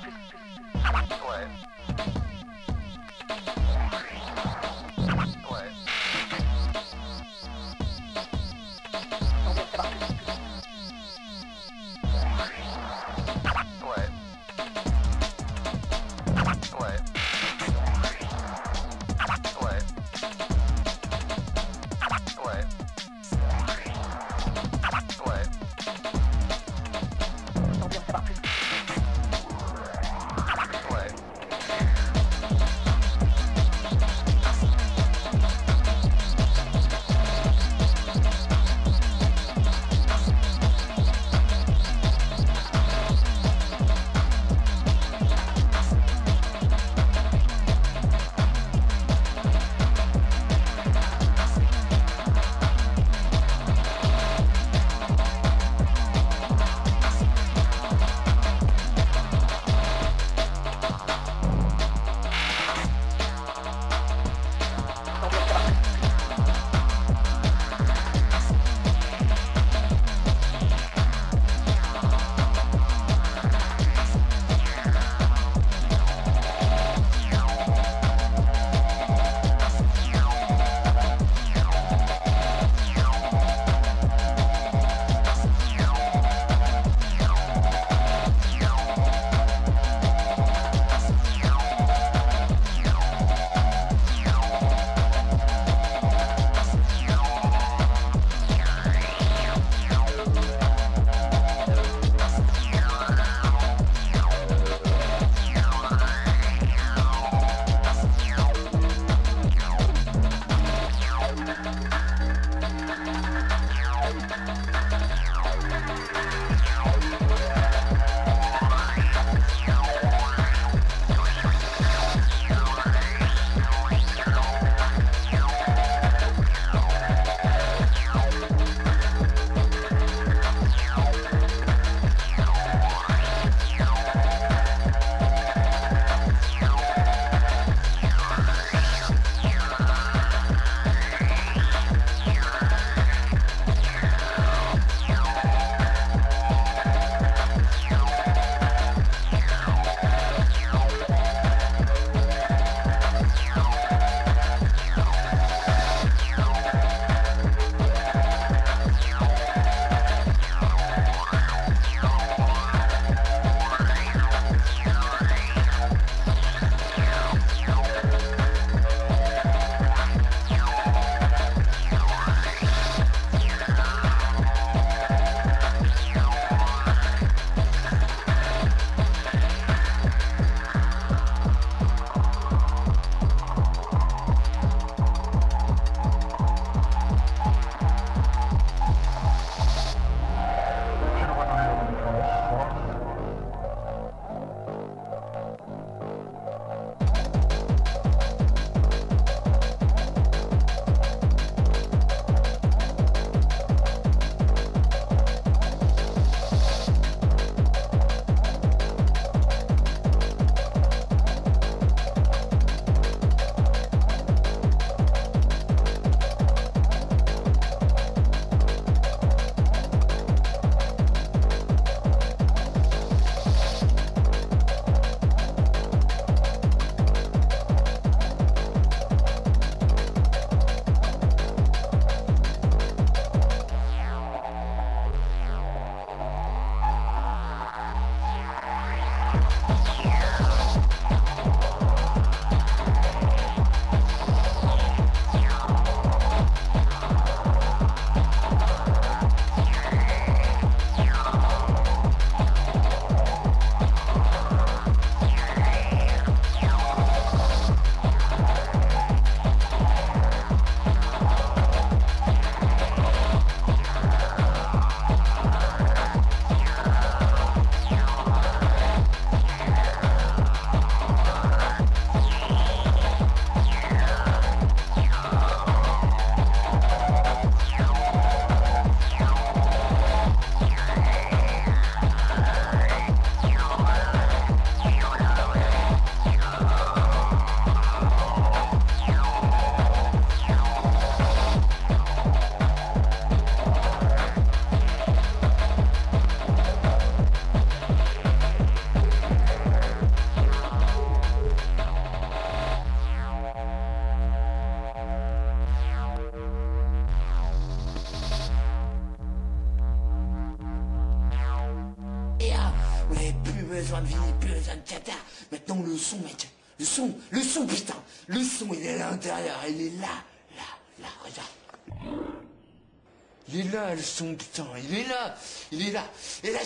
Quiet. De. Maintenant, le son, mec. Le son, le son, putain. Le son, il est à l'intérieur. Il est là, là, là, regarde. Il est là, le son, putain. Il est là. Il est là. Et là,